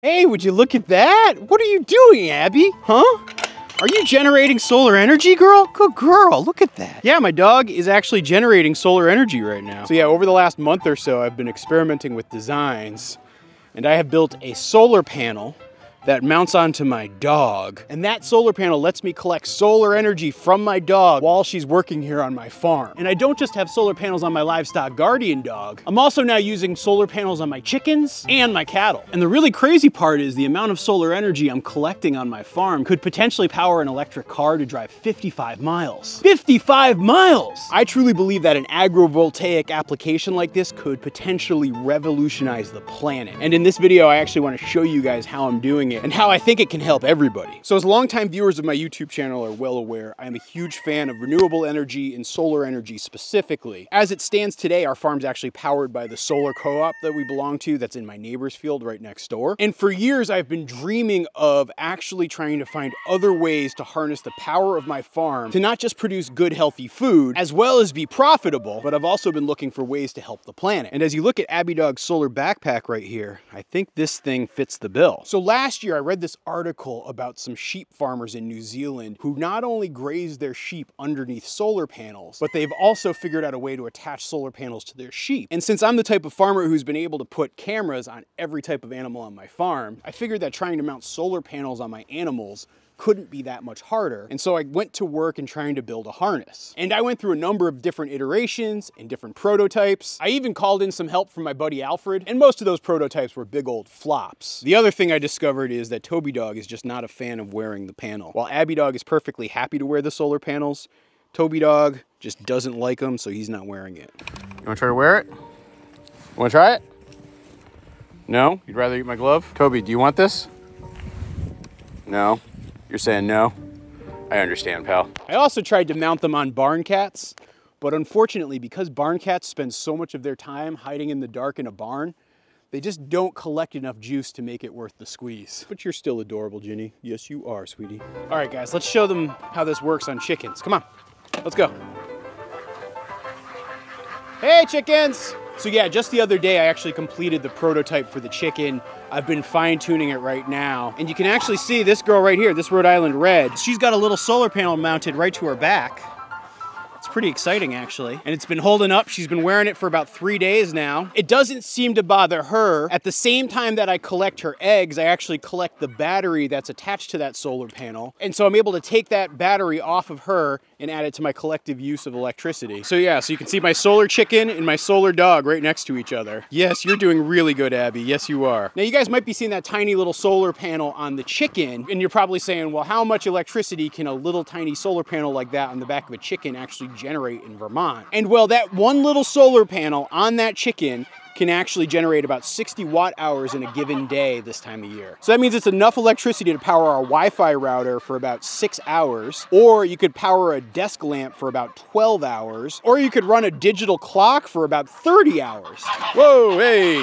Hey, would you look at that? What are you doing, Abby? Huh? Are you generating solar energy, girl? Good girl, look at that. Yeah, my dog is actually generating solar energy right now. So yeah, over the last month or so, I've been experimenting with designs and I have built a solar panel that mounts onto my dog. And that solar panel lets me collect solar energy from my dog while she's working here on my farm. And I don't just have solar panels on my livestock guardian dog, I'm also now using solar panels on my chickens and my cattle. And the really crazy part is the amount of solar energy I'm collecting on my farm could potentially power an electric car to drive 55 miles. 55 miles! I truly believe that an agrovoltaic application like this could potentially revolutionize the planet. And in this video, I actually want to show you guys how I'm doing it and how I think it can help everybody. So as longtime viewers of my YouTube channel are well aware, I am a huge fan of renewable energy and solar energy specifically. As it stands today, our farm's actually powered by the solar co-op that we belong to that's in my neighbor's field right next door. And for years, I've been dreaming of actually trying to find other ways to harness the power of my farm to not just produce good, healthy food, as well as be profitable, but I've also been looking for ways to help the planet. And as you look at Abby Dog's solar backpack right here, I think this thing fits the bill. So last year, I read this article about some sheep farmers in New Zealand who not only graze their sheep underneath solar panels, but they've also figured out a way to attach solar panels to their sheep. And since I'm the type of farmer who's been able to put cameras on every type of animal on my farm, I figured that trying to mount solar panels on my animals couldn't be that much harder. And so I went to work in trying to build a harness. And I went through a number of different iterations and different prototypes. I even called in some help from my buddy Alfred, and most of those prototypes were big old flops. The other thing I discovered is that Toby Dog is just not a fan of wearing the panel. While Abby Dog is perfectly happy to wear the solar panels, Toby Dog just doesn't like them, so he's not wearing it. You wanna try to wear it? You Wanna try it? No? You'd rather eat my glove? Toby, do you want this? No. You're saying no? I understand, pal. I also tried to mount them on barn cats, but unfortunately, because barn cats spend so much of their time hiding in the dark in a barn, they just don't collect enough juice to make it worth the squeeze. But you're still adorable, Ginny. Yes, you are, sweetie. All right, guys, let's show them how this works on chickens. Come on, let's go. Hey, chickens! So yeah, just the other day, I actually completed the prototype for the chicken. I've been fine tuning it right now. And you can actually see this girl right here, this Rhode Island Red. She's got a little solar panel mounted right to her back. Pretty exciting actually. And it's been holding up. She's been wearing it for about three days now. It doesn't seem to bother her. At the same time that I collect her eggs, I actually collect the battery that's attached to that solar panel. And so I'm able to take that battery off of her and add it to my collective use of electricity. So yeah, so you can see my solar chicken and my solar dog right next to each other. Yes, you're doing really good, Abby. Yes, you are. Now you guys might be seeing that tiny little solar panel on the chicken, and you're probably saying, well, how much electricity can a little tiny solar panel like that on the back of a chicken actually generate in Vermont? And well, that one little solar panel on that chicken can actually generate about 60 watt hours in a given day this time of year. So that means it's enough electricity to power our Wi-Fi router for about six hours, or you could power a desk lamp for about 12 hours, or you could run a digital clock for about 30 hours. Whoa, hey.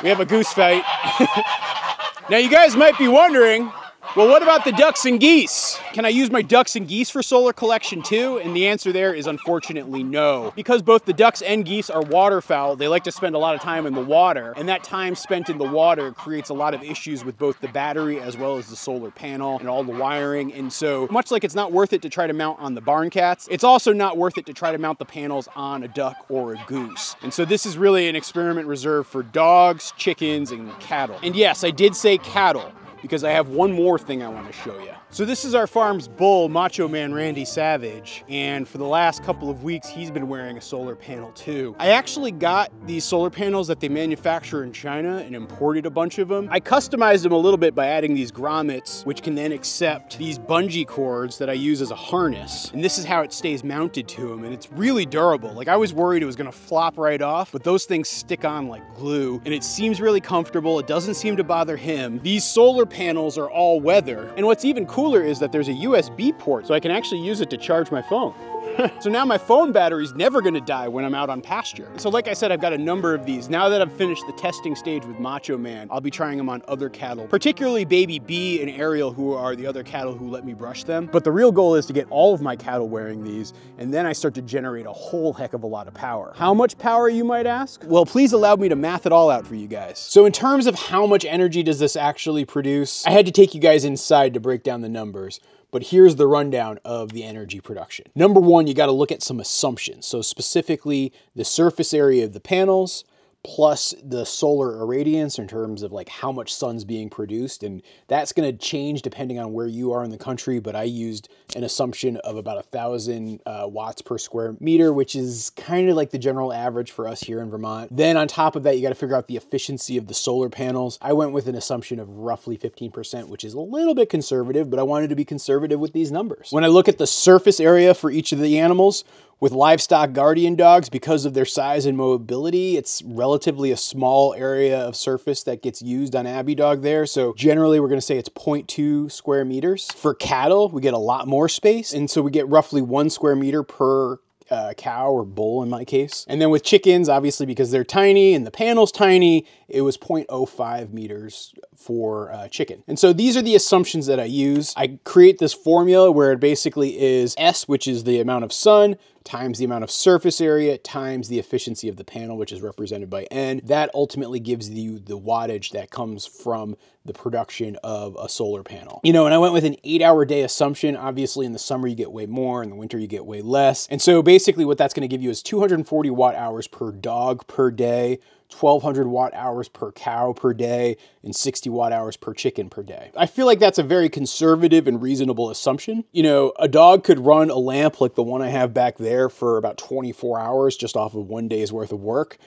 We have a goose fight. now you guys might be wondering, well, what about the ducks and geese? Can I use my ducks and geese for solar collection too? And the answer there is unfortunately no. Because both the ducks and geese are waterfowl, they like to spend a lot of time in the water, and that time spent in the water creates a lot of issues with both the battery as well as the solar panel and all the wiring. And so, much like it's not worth it to try to mount on the barn cats, it's also not worth it to try to mount the panels on a duck or a goose. And so this is really an experiment reserved for dogs, chickens, and cattle. And yes, I did say cattle because I have one more thing I want to show you. So this is our farm's bull, Macho Man Randy Savage, and for the last couple of weeks, he's been wearing a solar panel too. I actually got these solar panels that they manufacture in China and imported a bunch of them. I customized them a little bit by adding these grommets, which can then accept these bungee cords that I use as a harness. And this is how it stays mounted to them, and it's really durable. Like I was worried it was gonna flop right off, but those things stick on like glue, and it seems really comfortable. It doesn't seem to bother him. These solar panels are all weather, and what's even cooler is that there's a USB port, so I can actually use it to charge my phone. so now my phone battery's never gonna die when I'm out on pasture. So like I said, I've got a number of these. Now that I've finished the testing stage with Macho Man, I'll be trying them on other cattle, particularly Baby B and Ariel, who are the other cattle who let me brush them. But the real goal is to get all of my cattle wearing these, and then I start to generate a whole heck of a lot of power. How much power, you might ask? Well, please allow me to math it all out for you guys. So in terms of how much energy does this actually produce, I had to take you guys inside to break down the numbers. But here's the rundown of the energy production. Number one, you got to look at some assumptions. So specifically the surface area of the panels, plus the solar irradiance in terms of like how much sun's being produced. And that's going to change depending on where you are in the country. But I used an assumption of about a thousand uh, watts per square meter, which is kind of like the general average for us here in Vermont. Then on top of that, you got to figure out the efficiency of the solar panels. I went with an assumption of roughly 15%, which is a little bit conservative, but I wanted to be conservative with these numbers. When I look at the surface area for each of the animals, with livestock guardian dogs, because of their size and mobility, it's relatively a small area of surface that gets used on Abby Dog there. So generally we're gonna say it's 0.2 square meters. For cattle, we get a lot more space. And so we get roughly one square meter per uh, cow or bull in my case. And then with chickens, obviously because they're tiny and the panel's tiny, it was 0.05 meters for uh, chicken. And so these are the assumptions that I use. I create this formula where it basically is S, which is the amount of sun, times the amount of surface area times the efficiency of the panel, which is represented by N. That ultimately gives you the wattage that comes from the production of a solar panel. You know, and I went with an eight hour day assumption. Obviously in the summer you get way more, in the winter you get way less. And so basically what that's gonna give you is 240 watt hours per dog per day 1200 watt hours per cow per day and 60 watt hours per chicken per day. I feel like that's a very conservative and reasonable assumption. You know, a dog could run a lamp like the one I have back there for about 24 hours just off of one day's worth of work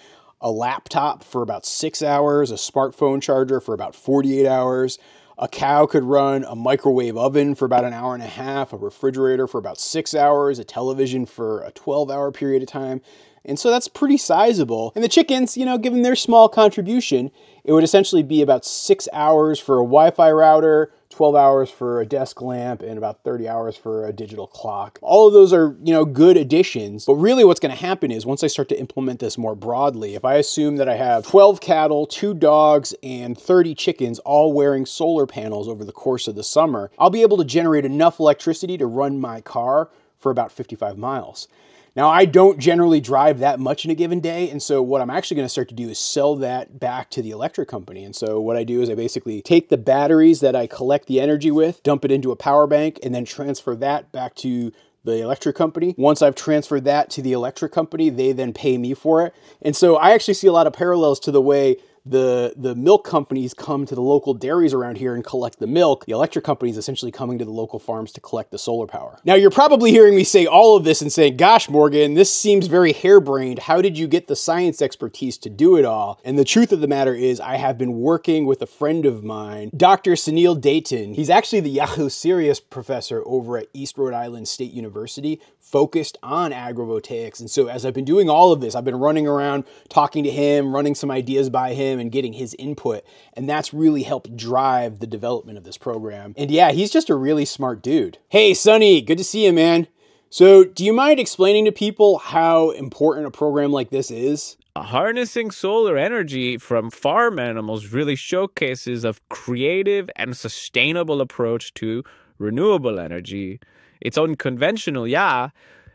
a laptop for about six hours, a smartphone charger for about 48 hours. A cow could run a microwave oven for about an hour and a half, a refrigerator for about six hours, a television for a 12 hour period of time. And so that's pretty sizable. And the chickens, you know, given their small contribution, it would essentially be about six hours for a Wi-Fi router, 12 hours for a desk lamp, and about 30 hours for a digital clock. All of those are, you know, good additions. But really what's gonna happen is once I start to implement this more broadly, if I assume that I have 12 cattle, two dogs, and 30 chickens all wearing solar panels over the course of the summer, I'll be able to generate enough electricity to run my car for about 55 miles. Now, I don't generally drive that much in a given day, and so what I'm actually going to start to do is sell that back to the electric company. And so what I do is I basically take the batteries that I collect the energy with, dump it into a power bank, and then transfer that back to the electric company. Once I've transferred that to the electric company, they then pay me for it. And so I actually see a lot of parallels to the way the the milk companies come to the local dairies around here and collect the milk. The electric companies essentially coming to the local farms to collect the solar power. Now you're probably hearing me say all of this and saying, gosh, Morgan, this seems very harebrained. How did you get the science expertise to do it all? And the truth of the matter is I have been working with a friend of mine, Dr. Sunil Dayton. He's actually the Yahoo Serious professor over at East Rhode Island State University, focused on agrovoltaics. And so as I've been doing all of this, I've been running around talking to him, running some ideas by him and getting his input. And that's really helped drive the development of this program. And yeah, he's just a really smart dude. Hey, Sonny, good to see you, man. So do you mind explaining to people how important a program like this is? Harnessing solar energy from farm animals really showcases a creative and sustainable approach to renewable energy it's unconventional, yeah,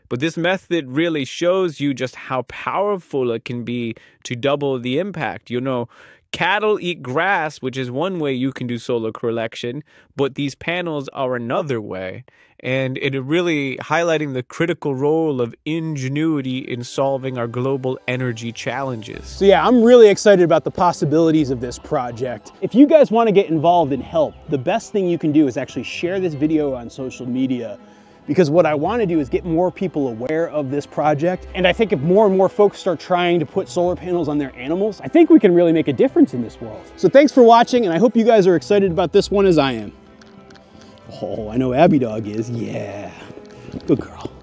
but this method really shows you just how powerful it can be to double the impact. You know, cattle eat grass, which is one way you can do solar collection, but these panels are another way. And it really highlighting the critical role of ingenuity in solving our global energy challenges. So yeah, I'm really excited about the possibilities of this project. If you guys want to get involved and help, the best thing you can do is actually share this video on social media because what I want to do is get more people aware of this project. And I think if more and more folks start trying to put solar panels on their animals, I think we can really make a difference in this world. So thanks for watching, and I hope you guys are excited about this one as I am. Oh, I know Abby Dog is. Yeah. Good girl.